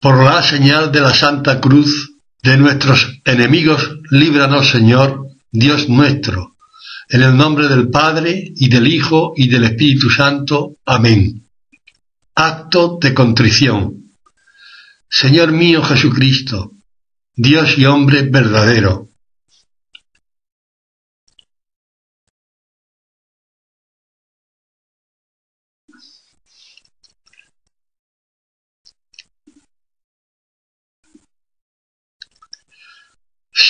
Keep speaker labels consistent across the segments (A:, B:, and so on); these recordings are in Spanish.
A: Por la señal de la Santa Cruz de nuestros enemigos, líbranos, Señor, Dios nuestro, en el nombre del Padre, y del Hijo, y del Espíritu Santo. Amén. Acto de contrición. Señor mío Jesucristo, Dios y hombre verdadero,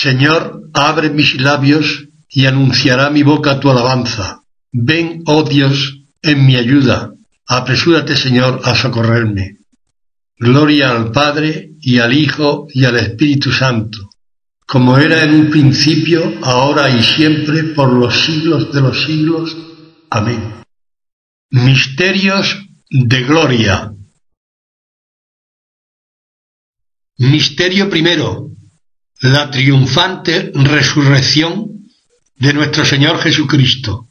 A: Señor, abre mis labios y anunciará mi boca tu alabanza. Ven, oh Dios, en mi ayuda. Apresúrate, Señor, a socorrerme. Gloria al Padre y al Hijo y al Espíritu Santo, como era en un principio, ahora y siempre, por los siglos de los siglos. Amén. Misterios de Gloria. Misterio primero la triunfante resurrección de nuestro Señor Jesucristo.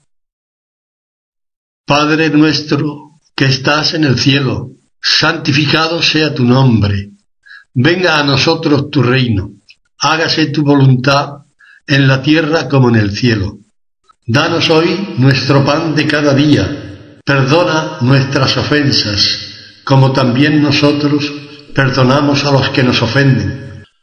A: Padre nuestro que estás en el cielo, santificado sea tu nombre. Venga a nosotros tu reino. Hágase tu voluntad en la tierra como en el cielo. Danos hoy nuestro pan de cada día. Perdona nuestras ofensas, como también nosotros perdonamos a los que nos ofenden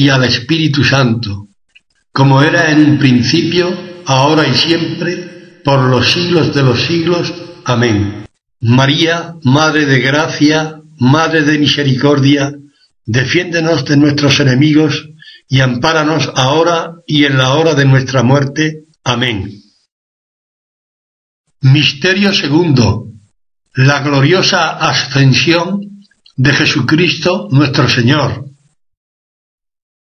A: y al Espíritu Santo, como era en un principio, ahora y siempre, por los siglos de los siglos. Amén. María, Madre de Gracia, Madre de Misericordia, defiéndenos de nuestros enemigos y ampáranos ahora y en la hora de nuestra muerte. Amén. Misterio segundo. La gloriosa ascensión de Jesucristo nuestro Señor.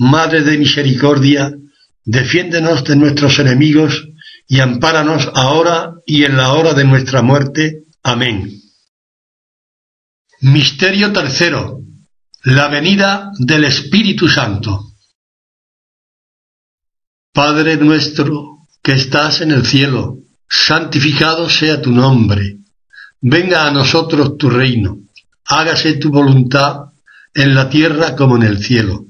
A: Madre de Misericordia, defiéndenos de nuestros enemigos y ampáranos ahora y en la hora de nuestra muerte. Amén. Misterio tercero. La venida del Espíritu Santo. Padre nuestro que estás en el cielo, santificado sea tu nombre. Venga a nosotros tu reino. Hágase tu voluntad en la tierra como en el cielo.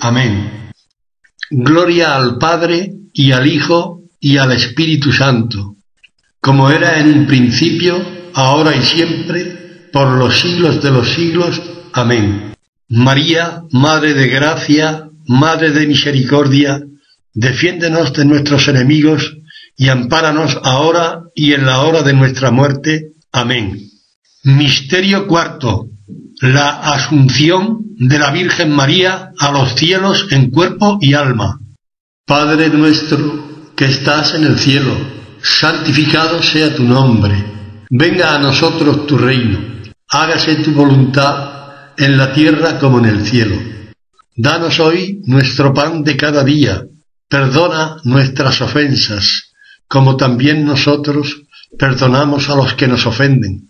A: Amén. Gloria al Padre, y al Hijo, y al Espíritu Santo, como era en un principio, ahora y siempre, por los siglos de los siglos. Amén. María, Madre de Gracia, Madre de Misericordia, defiéndenos de nuestros enemigos y ampáranos ahora y en la hora de nuestra muerte. Amén. Misterio cuarto. La asunción de la Virgen María a los cielos en cuerpo y alma. Padre nuestro que estás en el cielo, santificado sea tu nombre. Venga a nosotros tu reino. Hágase tu voluntad en la tierra como en el cielo. Danos hoy nuestro pan de cada día. Perdona nuestras ofensas como también nosotros perdonamos a los que nos ofenden.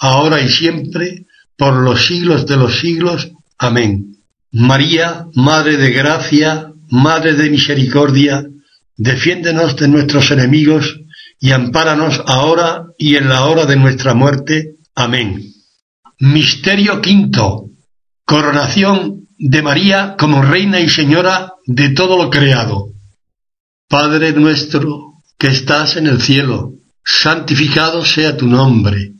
A: ahora y siempre, por los siglos de los siglos. Amén. María, Madre de Gracia, Madre de Misericordia, defiéndenos de nuestros enemigos y ampáranos ahora y en la hora de nuestra muerte. Amén. Misterio quinto. Coronación de María como Reina y Señora de todo lo creado. Padre nuestro que estás en el cielo, santificado sea tu nombre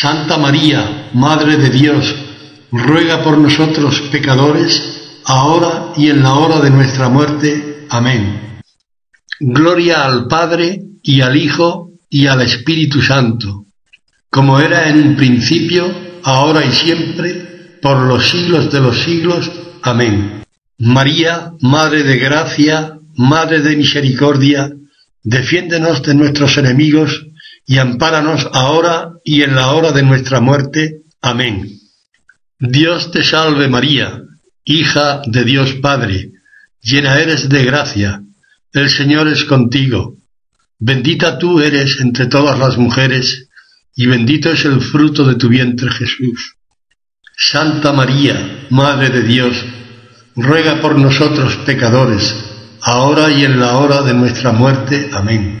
A: Santa María, Madre de Dios, ruega por nosotros pecadores, ahora y en la hora de nuestra muerte. Amén. Gloria al Padre y al Hijo y al Espíritu Santo, como era en un principio, ahora y siempre, por los siglos de los siglos. Amén. María, Madre de Gracia, Madre de Misericordia, defiéndenos de nuestros enemigos, y ampáranos ahora y en la hora de nuestra muerte. Amén. Dios te salve María, hija de Dios Padre, llena eres de gracia, el Señor es contigo. Bendita tú eres entre todas las mujeres, y bendito es el fruto de tu vientre Jesús. Santa María, Madre de Dios, ruega por nosotros pecadores, ahora y en la hora de nuestra muerte. Amén.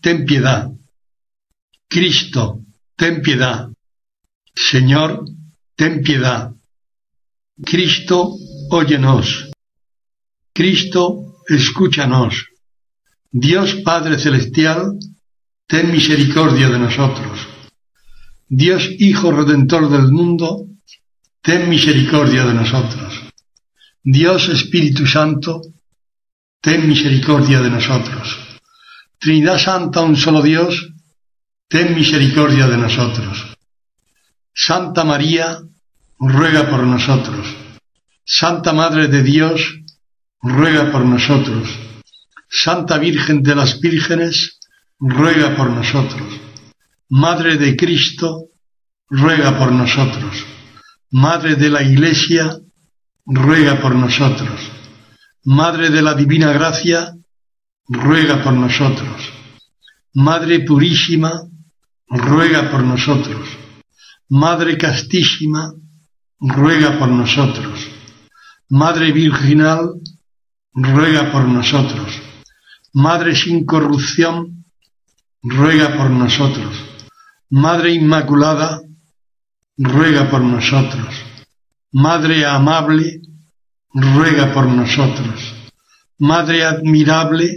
A: ten piedad. Cristo, ten piedad. Señor, ten piedad. Cristo, óyenos. Cristo, escúchanos. Dios Padre Celestial, ten misericordia de nosotros. Dios Hijo Redentor del mundo, ten misericordia de nosotros. Dios Espíritu Santo, ten misericordia de nosotros. Trinidad Santa, un solo Dios, ten misericordia de nosotros. Santa María, ruega por nosotros. Santa Madre de Dios, ruega por nosotros. Santa Virgen de las Vírgenes, ruega por nosotros. Madre de Cristo, ruega por nosotros. Madre de la Iglesia, ruega por nosotros. Madre de la Divina Gracia, ruega por nosotros. Madre Purísima, ruega por nosotros. Madre Castísima, ruega por nosotros. Madre Virginal, ruega por nosotros. Madre sin corrupción, ruega por nosotros. Madre Inmaculada, ruega por nosotros. Madre amable, ruega por nosotros. Madre admirable,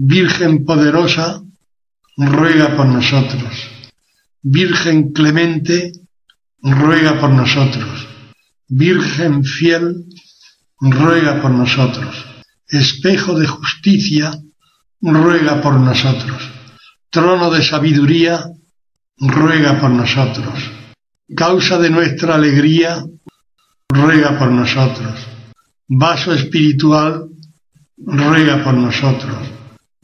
A: Virgen poderosa, ruega por nosotros. Virgen clemente, ruega por nosotros. Virgen fiel, ruega por nosotros. Espejo de justicia, ruega por nosotros. Trono de sabiduría, ruega por nosotros. Causa de nuestra alegría, ruega por nosotros. Vaso espiritual, ruega por nosotros.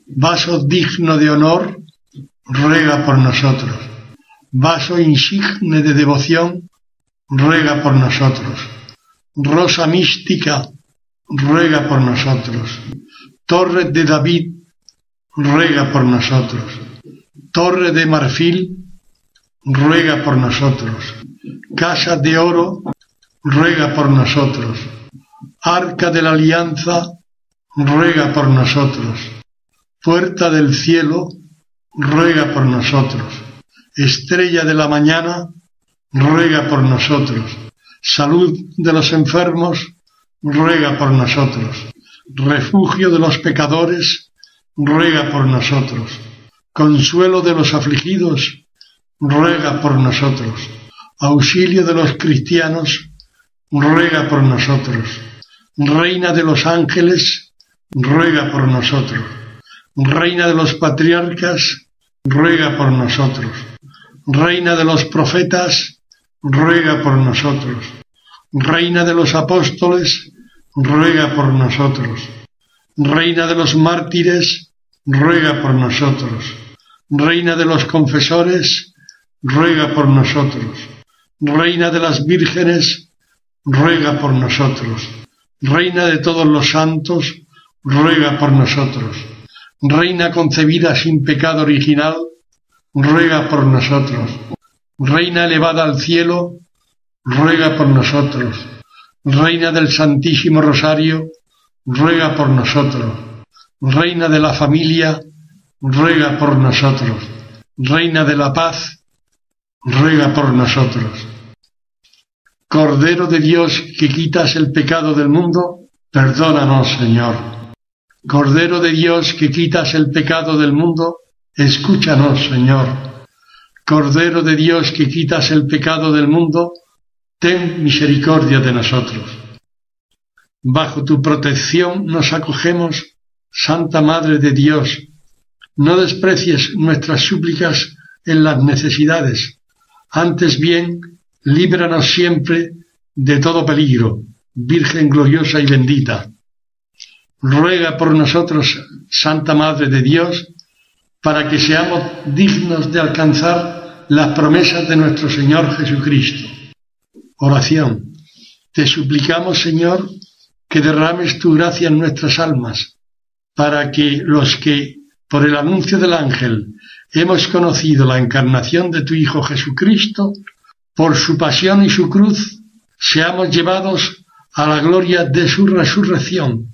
A: Vaso digno de honor, ruega por nosotros. Vaso insigne de devoción, ruega por nosotros. Rosa mística, ruega por nosotros. Torre de David, ruega por nosotros. Torre de marfil, ruega por nosotros. Casa de oro, ruega por nosotros. Arca de la alianza, ruega por nosotros. Puerta del cielo, ruega por nosotros. Estrella de la mañana, ruega por nosotros. Salud de los enfermos, ruega por nosotros. Refugio de los pecadores, ruega por nosotros. Consuelo de los afligidos, ruega por nosotros. Auxilio de los cristianos, ruega por nosotros. Reina de los ángeles, ruega por nosotros. Reina de los patriarcas, ruega por nosotros. Reina de los profetas, ruega por nosotros. Reina de los apóstoles, ruega por nosotros. Reina de los mártires, ruega por nosotros. Reina de los confesores, ruega por nosotros. Reina de las vírgenes, ruega por nosotros. Reina de todos los santos, ruega por nosotros. Reina concebida sin pecado original, ruega por nosotros. Reina elevada al cielo, ruega por nosotros. Reina del Santísimo Rosario, ruega por nosotros. Reina de la familia, ruega por nosotros. Reina de la paz, ruega por nosotros. Cordero de Dios que quitas el pecado del mundo, perdónanos, Señor. Cordero de Dios que quitas el pecado del mundo, escúchanos, Señor. Cordero de Dios que quitas el pecado del mundo, ten misericordia de nosotros. Bajo tu protección nos acogemos, Santa Madre de Dios. No desprecies nuestras súplicas en las necesidades. Antes bien, líbranos siempre de todo peligro, Virgen gloriosa y bendita. Ruega por nosotros, Santa Madre de Dios, para que seamos dignos de alcanzar las promesas de nuestro Señor Jesucristo. Oración. Te suplicamos, Señor, que derrames tu gracia en nuestras almas, para que los que, por el anuncio del ángel, hemos conocido la encarnación de tu Hijo Jesucristo, por su pasión y su cruz, seamos llevados a la gloria de su resurrección.